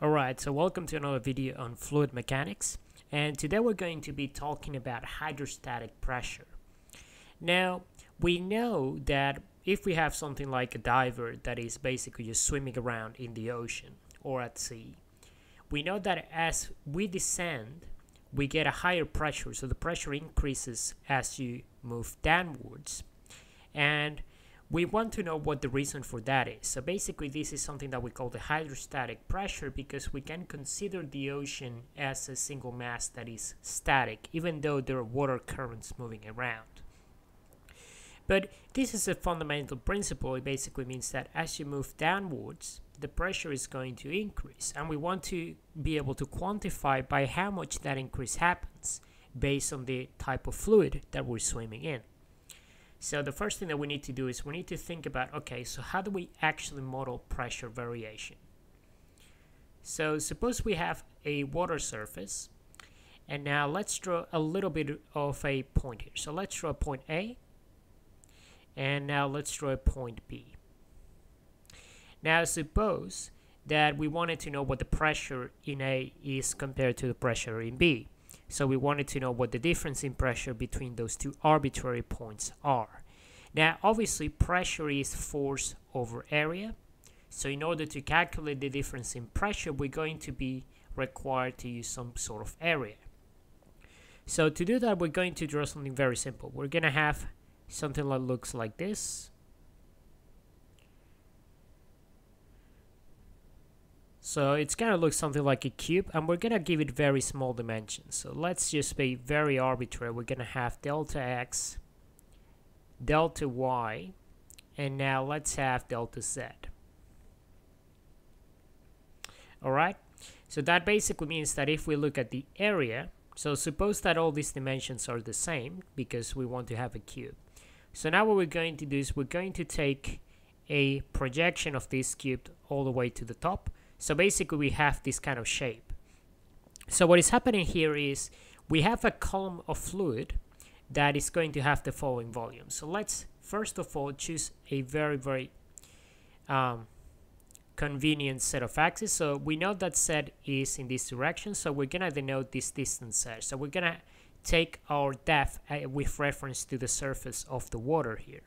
Alright, so welcome to another video on fluid mechanics and today we're going to be talking about hydrostatic pressure. Now, we know that if we have something like a diver that is basically just swimming around in the ocean or at sea, we know that as we descend, we get a higher pressure, so the pressure increases as you move downwards. And we want to know what the reason for that is. So basically this is something that we call the hydrostatic pressure because we can consider the ocean as a single mass that is static even though there are water currents moving around. But this is a fundamental principle. It basically means that as you move downwards, the pressure is going to increase. And we want to be able to quantify by how much that increase happens based on the type of fluid that we're swimming in. So the first thing that we need to do is we need to think about, okay, so how do we actually model pressure variation? So suppose we have a water surface, and now let's draw a little bit of a point here. So let's draw point A, and now let's draw a point B. Now suppose that we wanted to know what the pressure in A is compared to the pressure in B. So we wanted to know what the difference in pressure between those two arbitrary points are. Now, obviously, pressure is force over area. So in order to calculate the difference in pressure, we're going to be required to use some sort of area. So to do that, we're going to draw something very simple. We're going to have something that looks like this. So it's gonna look something like a cube and we're gonna give it very small dimensions. So let's just be very arbitrary. We're gonna have delta x, delta y, and now let's have delta z. Alright, so that basically means that if we look at the area, so suppose that all these dimensions are the same because we want to have a cube. So now what we're going to do is we're going to take a projection of this cube all the way to the top so basically we have this kind of shape. So what is happening here is we have a column of fluid that is going to have the following volume. So let's first of all choose a very, very um, convenient set of axes. So we know that z is in this direction, so we're gonna denote this distance z. So we're gonna take our depth uh, with reference to the surface of the water here.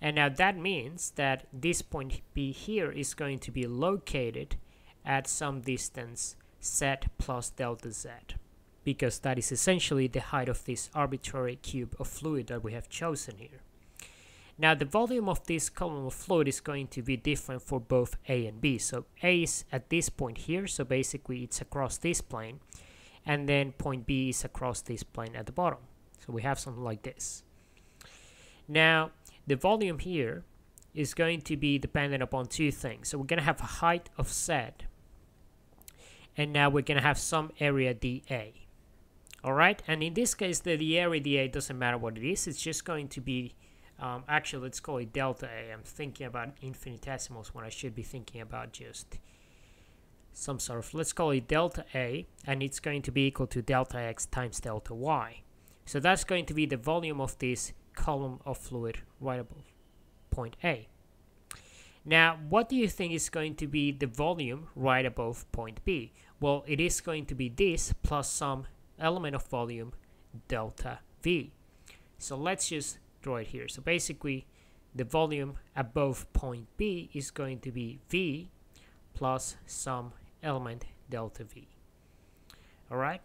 And now that means that this point B here is going to be located at some distance z plus delta z because that is essentially the height of this arbitrary cube of fluid that we have chosen here. Now the volume of this column of fluid is going to be different for both A and B. So A is at this point here, so basically it's across this plane, and then point B is across this plane at the bottom. So we have something like this. Now the volume here is going to be dependent upon two things. So we're going to have a height of Z, and now we're going to have some area dA. Alright, and in this case, the, the area doesn't matter what it is, it's just going to be, um, actually, let's call it delta A. I'm thinking about infinitesimals when I should be thinking about just some sort of, let's call it delta A, and it's going to be equal to delta X times delta Y. So that's going to be the volume of this column of fluid right above point A. Now, what do you think is going to be the volume right above point B? Well, it is going to be this plus some element of volume delta V. So let's just draw it here. So basically, the volume above point B is going to be V plus some element delta V. Alright?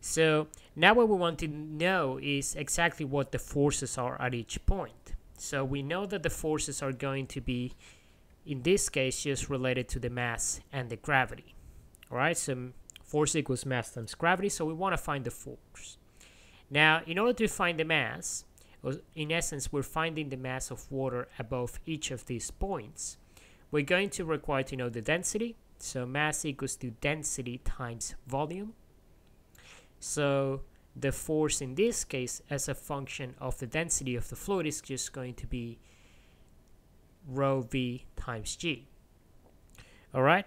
So now what we want to know is exactly what the forces are at each point. So we know that the forces are going to be, in this case, just related to the mass and the gravity. Alright, so force equals mass times gravity, so we want to find the force. Now, in order to find the mass, in essence, we're finding the mass of water above each of these points. We're going to require to know the density, so mass equals to density times volume. So the force in this case as a function of the density of the fluid is just going to be rho v times g. Alright,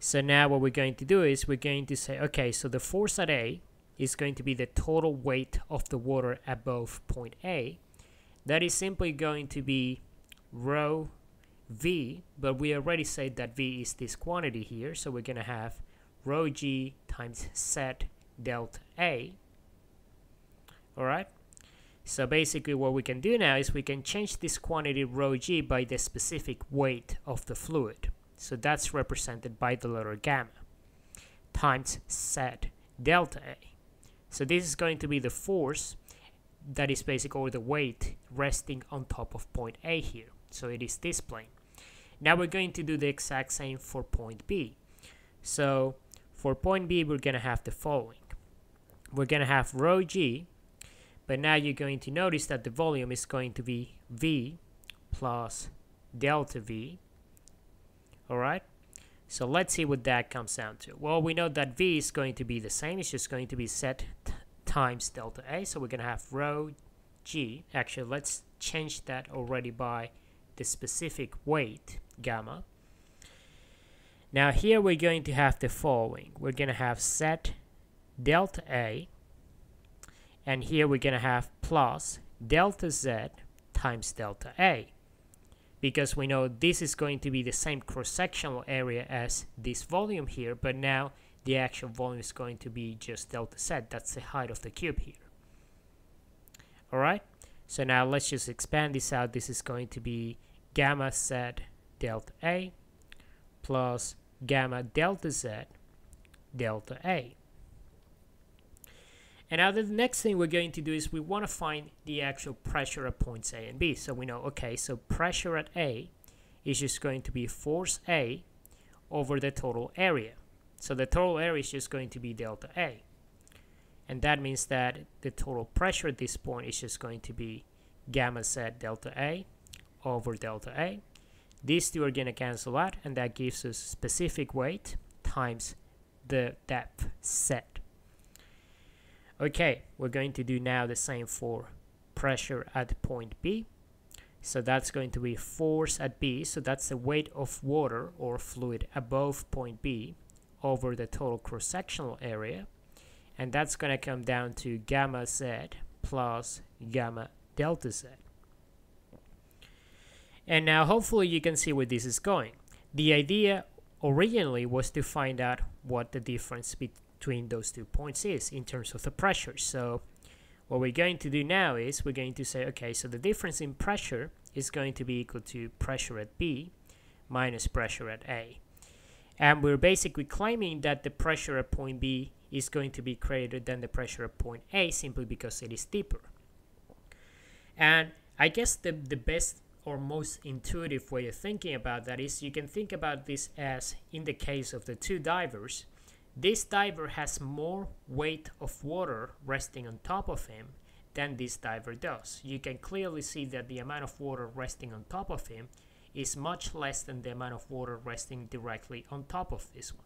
so now what we're going to do is we're going to say, okay, so the force at A is going to be the total weight of the water above point A. That is simply going to be rho V, but we already said that V is this quantity here, so we're going to have rho G times Z delta A. Alright? So basically what we can do now is we can change this quantity rho G by the specific weight of the fluid. So that's represented by the letter gamma times Z delta A. So this is going to be the force that is basically the weight resting on top of point A here. So it is this plane. Now we're going to do the exact same for point B. So for point B, we're going to have the following. We're going to have rho g, but now you're going to notice that the volume is going to be V plus delta V. Alright? So let's see what that comes down to. Well, we know that V is going to be the same. It's just going to be Z times delta A. So we're going to have rho G. Actually, let's change that already by the specific weight gamma. Now here we're going to have the following. We're going to have Z delta A and here we're going to have plus delta Z times delta A because we know this is going to be the same cross-sectional area as this volume here but now the actual volume is going to be just delta Z. That's the height of the cube here. Alright so now let's just expand this out. This is going to be gamma Z delta A plus gamma delta Z delta A. And now the next thing we're going to do is we want to find the actual pressure at points A and B. So we know, okay, so pressure at A is just going to be force A over the total area. So the total area is just going to be delta A. And that means that the total pressure at this point is just going to be gamma Z delta A over delta A. These two are going to cancel out and that gives us specific weight times the depth Z. Okay, we're going to do now the same for pressure at point B. So that's going to be force at B, so that's the weight of water or fluid above point B over the total cross-sectional area. And that's going to come down to gamma Z plus gamma delta Z. And now hopefully you can see where this is going. The idea originally was to find out what the difference between those two points is in terms of the pressure. So what we're going to do now is we're going to say, okay, so the difference in pressure is going to be equal to pressure at B minus pressure at A. And we're basically claiming that the pressure at point B is going to be greater than the pressure at point A simply because it is deeper. And I guess the, the best or most intuitive way of thinking about that is you can think about this as in the case of the two divers this diver has more weight of water resting on top of him than this diver does. You can clearly see that the amount of water resting on top of him is much less than the amount of water resting directly on top of this one.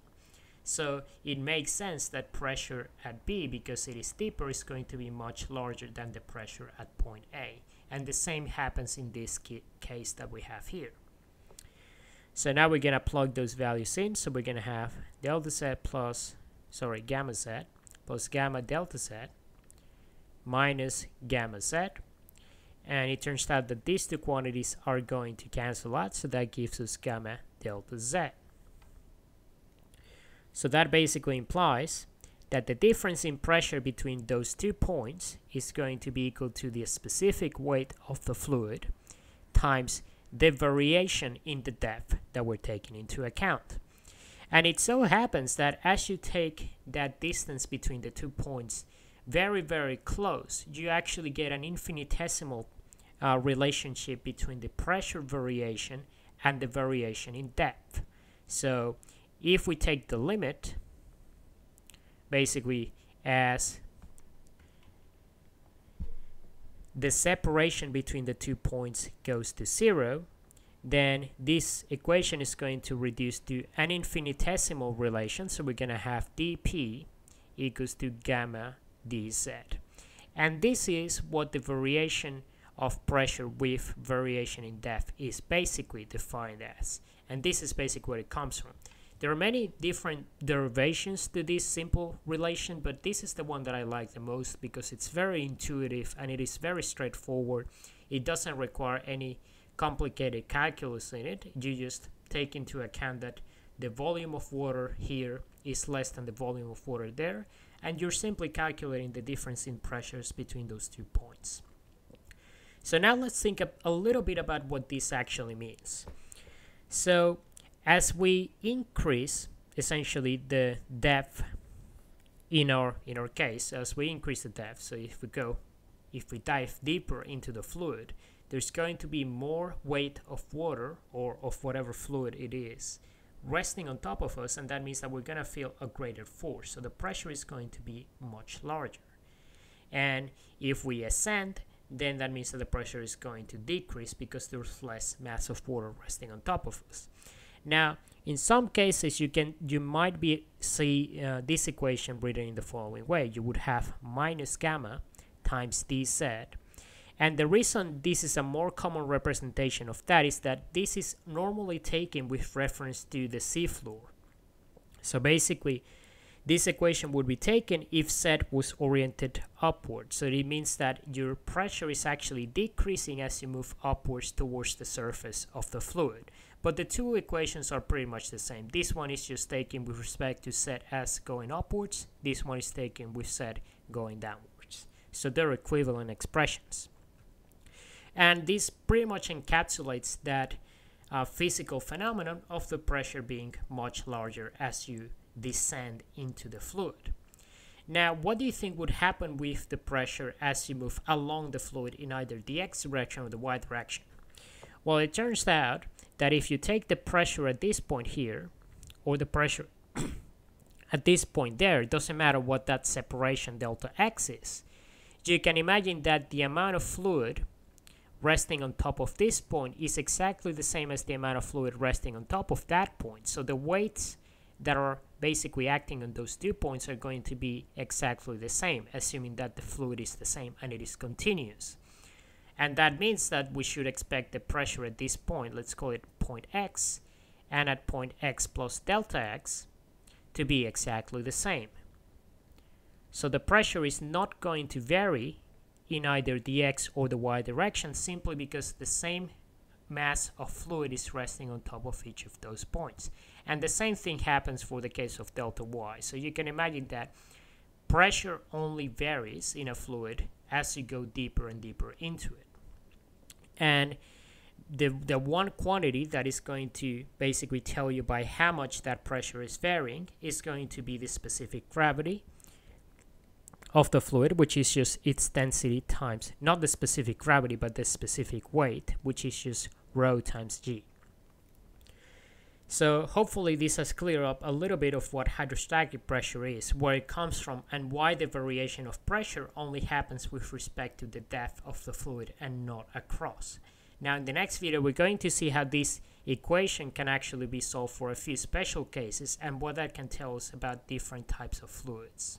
So it makes sense that pressure at B because it is deeper is going to be much larger than the pressure at point A. And the same happens in this case that we have here. So now we're going to plug those values in. So we're going to have delta z plus, sorry, gamma z plus gamma delta z minus gamma z. And it turns out that these two quantities are going to cancel out. So that gives us gamma delta z. So that basically implies that the difference in pressure between those two points is going to be equal to the specific weight of the fluid times the variation in the depth that we're taking into account. And it so happens that as you take that distance between the two points very, very close, you actually get an infinitesimal uh, relationship between the pressure variation and the variation in depth. So if we take the limit basically as the separation between the two points goes to zero, then this equation is going to reduce to an infinitesimal relation. So we're going to have dp equals to gamma dz. And this is what the variation of pressure with variation in depth is basically defined as. And this is basically where it comes from. There are many different derivations to this simple relation, but this is the one that I like the most because it's very intuitive and it is very straightforward. It doesn't require any complicated calculus in it. You just take into account that the volume of water here is less than the volume of water there, and you're simply calculating the difference in pressures between those two points. So now let's think a little bit about what this actually means. So as we increase essentially the depth in our in our case, as we increase the depth, so if we go if we dive deeper into the fluid, there's going to be more weight of water or of whatever fluid it is resting on top of us and that means that we're going to feel a greater force. So the pressure is going to be much larger. And if we ascend then that means that the pressure is going to decrease because there's less mass of water resting on top of us now in some cases you can you might be see uh, this equation written in the following way you would have minus gamma times dz and the reason this is a more common representation of that is that this is normally taken with reference to the seafloor. So basically, this equation would be taken if Z was oriented upward. So it means that your pressure is actually decreasing as you move upwards towards the surface of the fluid. But the two equations are pretty much the same. This one is just taken with respect to Z S going upwards. This one is taken with Z going downwards. So they're equivalent expressions. And this pretty much encapsulates that uh, physical phenomenon of the pressure being much larger as you descend into the fluid. Now, what do you think would happen with the pressure as you move along the fluid in either the x direction or the y direction? Well, it turns out that if you take the pressure at this point here, or the pressure at this point there, it doesn't matter what that separation delta x is. You can imagine that the amount of fluid resting on top of this point is exactly the same as the amount of fluid resting on top of that point. So the weights that are basically acting on those two points are going to be exactly the same, assuming that the fluid is the same and it is continuous. And that means that we should expect the pressure at this point, let's call it point x, and at point x plus delta x to be exactly the same. So the pressure is not going to vary in either the x or the y direction simply because the same mass of fluid is resting on top of each of those points. And the same thing happens for the case of delta y. So you can imagine that pressure only varies in a fluid as you go deeper and deeper into it. And the, the one quantity that is going to basically tell you by how much that pressure is varying is going to be the specific gravity of the fluid, which is just its density times, not the specific gravity, but the specific weight, which is just rho times g. So hopefully this has cleared up a little bit of what hydrostatic pressure is, where it comes from, and why the variation of pressure only happens with respect to the depth of the fluid and not across. Now in the next video we're going to see how this equation can actually be solved for a few special cases and what that can tell us about different types of fluids.